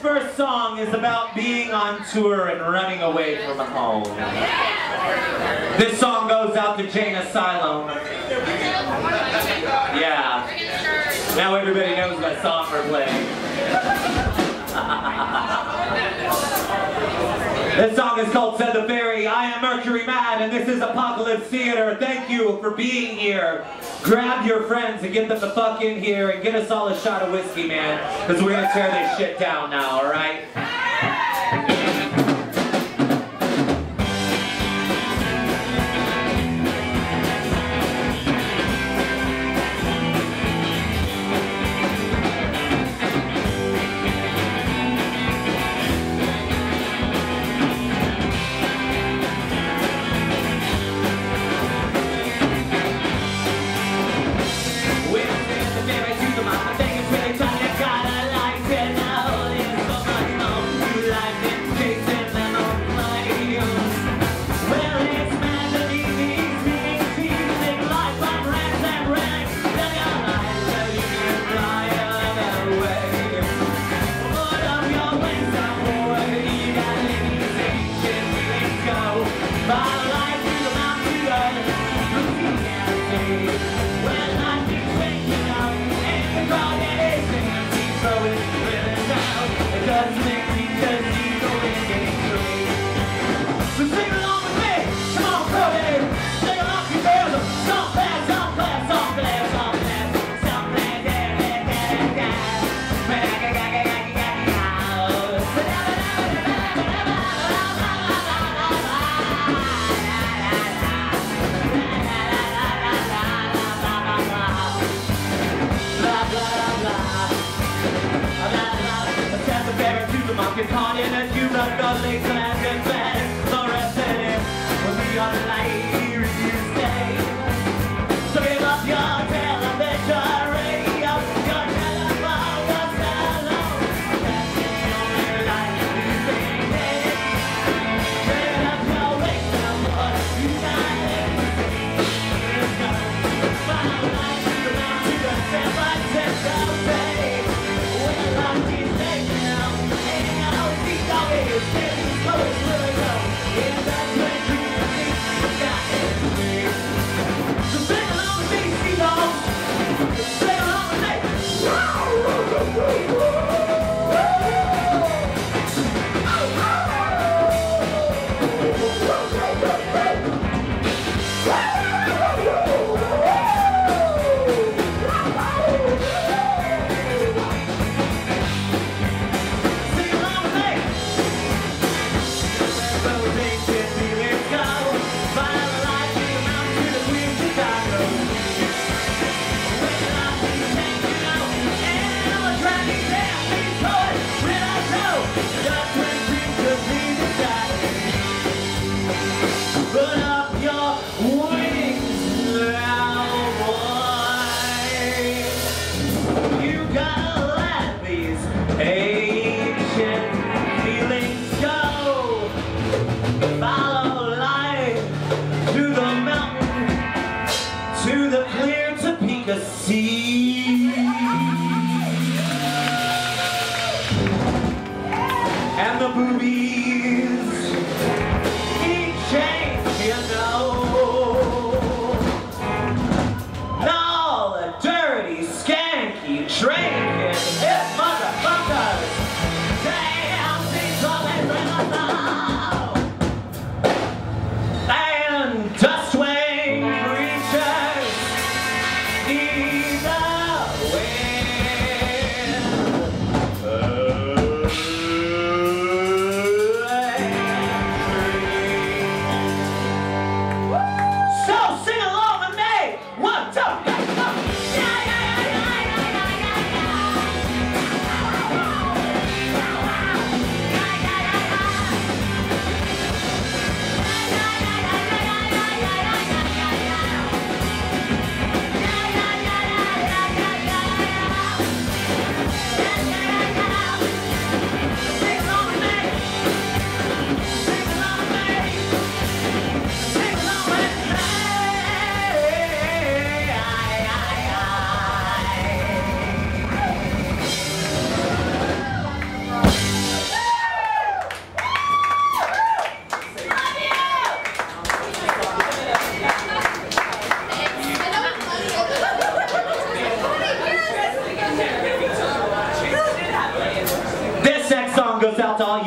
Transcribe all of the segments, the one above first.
first song is about being on tour and running away from home. This song goes out to Jane Asylum. Yeah. Now everybody knows what song we're playing. This song is called Said the Fairy. I am Mercury Mad, and this is Apocalypse Theater. Thank you for being here. Grab your friends and get them the fuck in here and get us all a shot of whiskey, man. Because we're going to tear this shit down now, alright?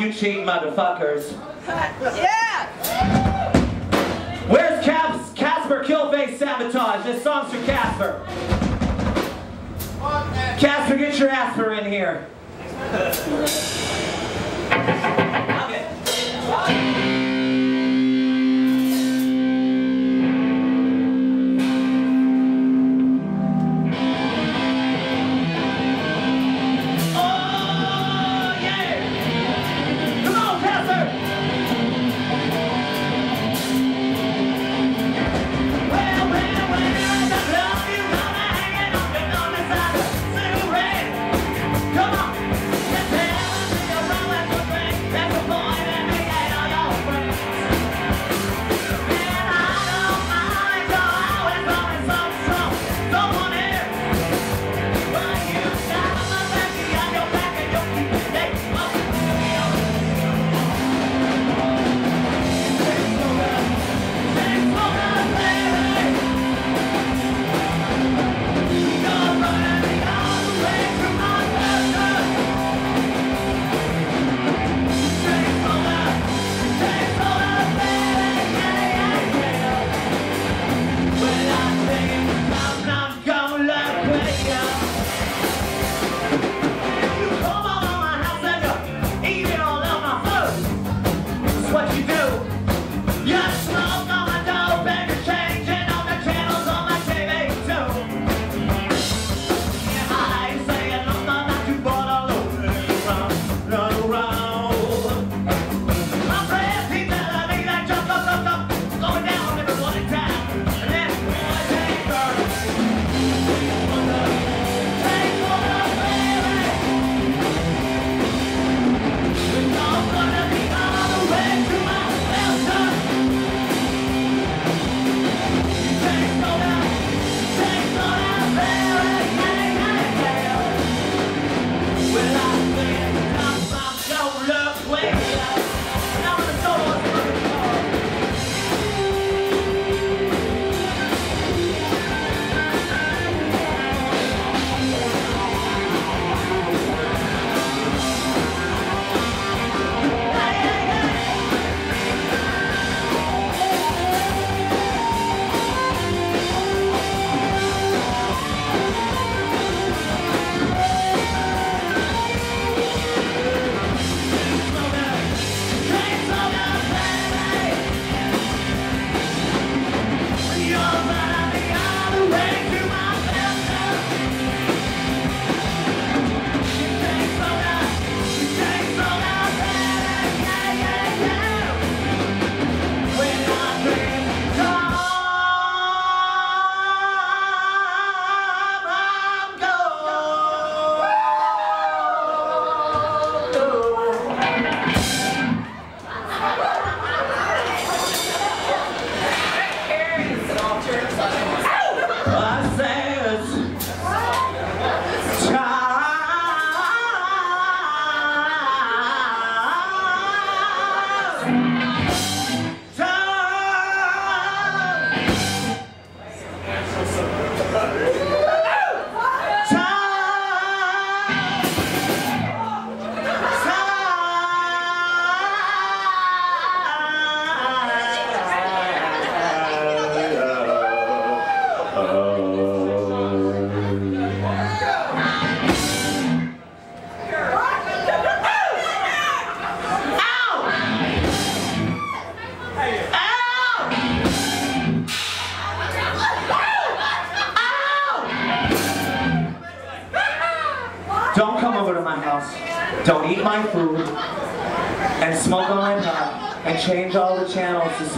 you cheat, motherfuckers. Yeah! Where's Caps Casper Killface Sabotage? This song's for Casper. Casper, get your Asper in here. Okay.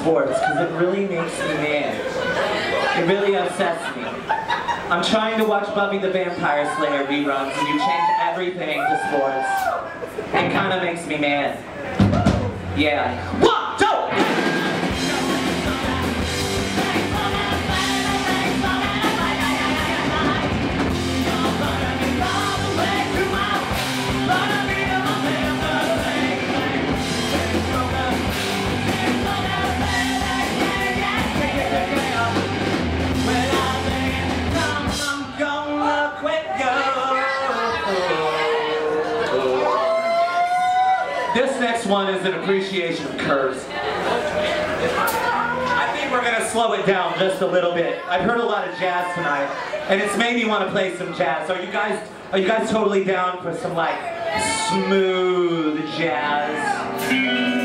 sports because it really makes me mad. It really upsets me. I'm trying to watch Buffy the Vampire Slayer reruns and you change everything to sports. It kind of makes me mad. Yeah. just a little bit. I've heard a lot of jazz tonight, and it's made me want to play some jazz. Are you guys are you guys totally down for some like smooth jazz?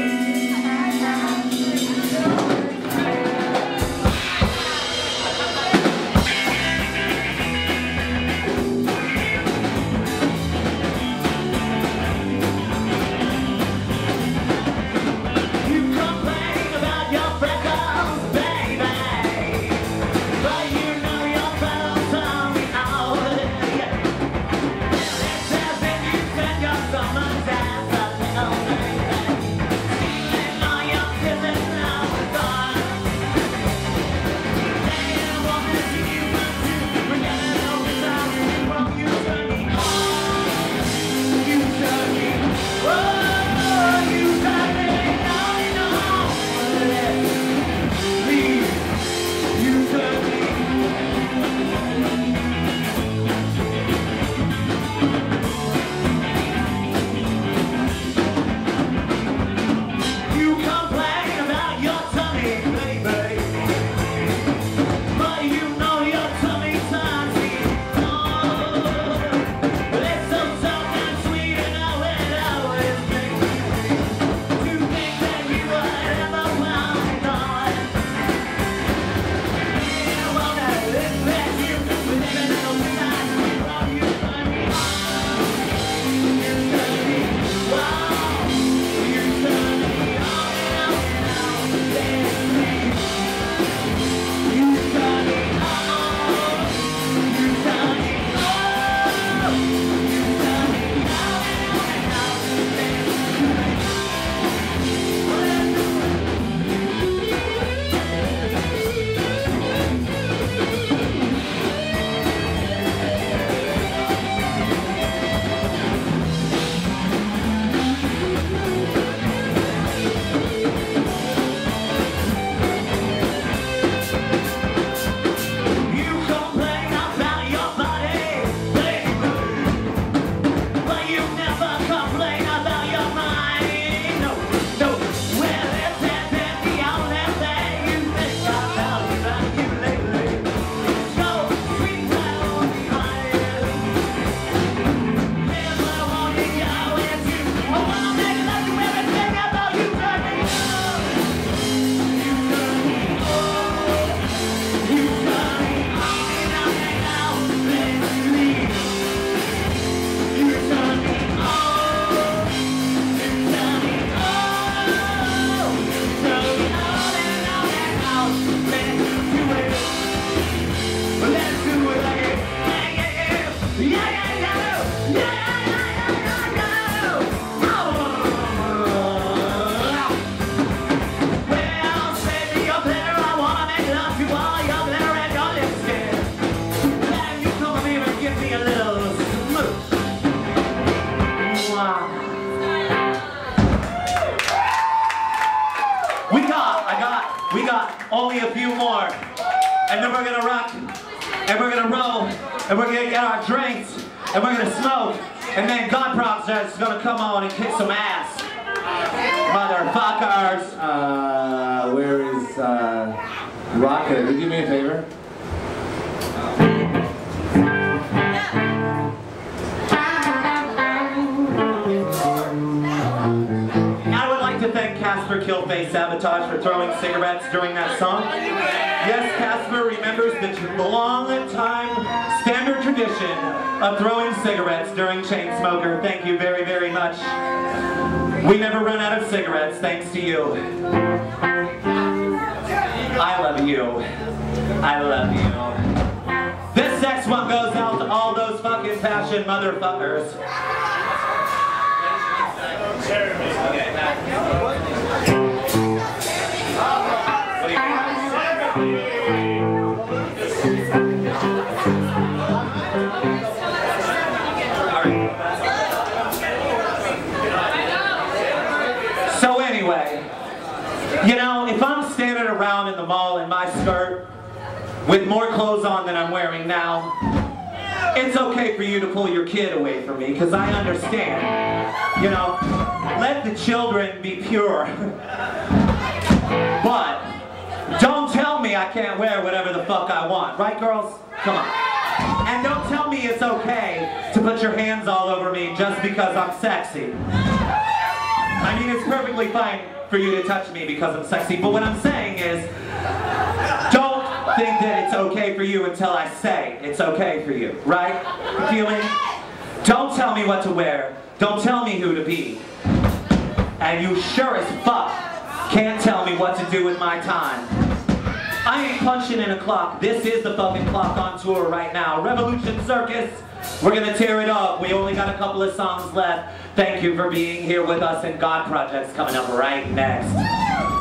And then we're gonna rock, and we're gonna roll, and we're gonna get our drinks, and we're gonna smoke, and then God props is gonna come on and kick some ass. Motherfuckers! Uh, where is uh, Rocket? Would you do me a favor? for Killface Sabotage for throwing cigarettes during that song. Yes, Casper remembers the long time standard tradition of throwing cigarettes during Chainsmoker. Thank you very, very much. We never run out of cigarettes, thanks to you. I love you. I love you. This next one goes out to all those fucking passion motherfuckers. skirt with more clothes on than I'm wearing now. It's okay for you to pull your kid away from me, because I understand. You know, let the children be pure. but don't tell me I can't wear whatever the fuck I want. Right, girls? Come on. And don't tell me it's okay to put your hands all over me just because I'm sexy. I mean, it's perfectly fine for you to touch me because I'm sexy, but what I'm saying is, think that it's okay for you until I say it's okay for you, right? Feeling? Don't tell me what to wear. Don't tell me who to be. And you sure as fuck can't tell me what to do with my time. I ain't punching in a clock. This is the fucking clock on tour right now. Revolution Circus. We're gonna tear it up. We only got a couple of songs left. Thank you for being here with us, and God Project's coming up right next.